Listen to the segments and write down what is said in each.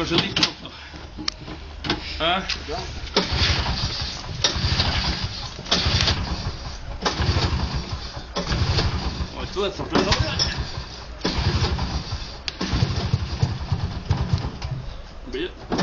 que je dis Hein? Ouais, toi, ça plaisante. Bien.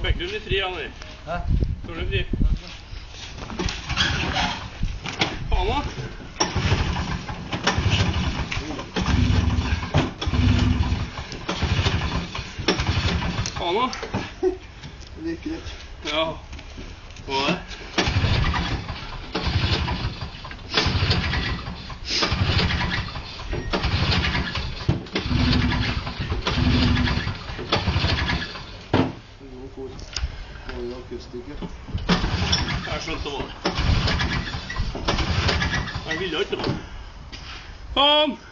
Fikk du litt fri, Anni? Hæ? Får du fri? Faen, da. Faen, da. Det gikk greit. Ja. Hva er det? Jeg skjønte hva det var. Jeg ville ikke det. Kom!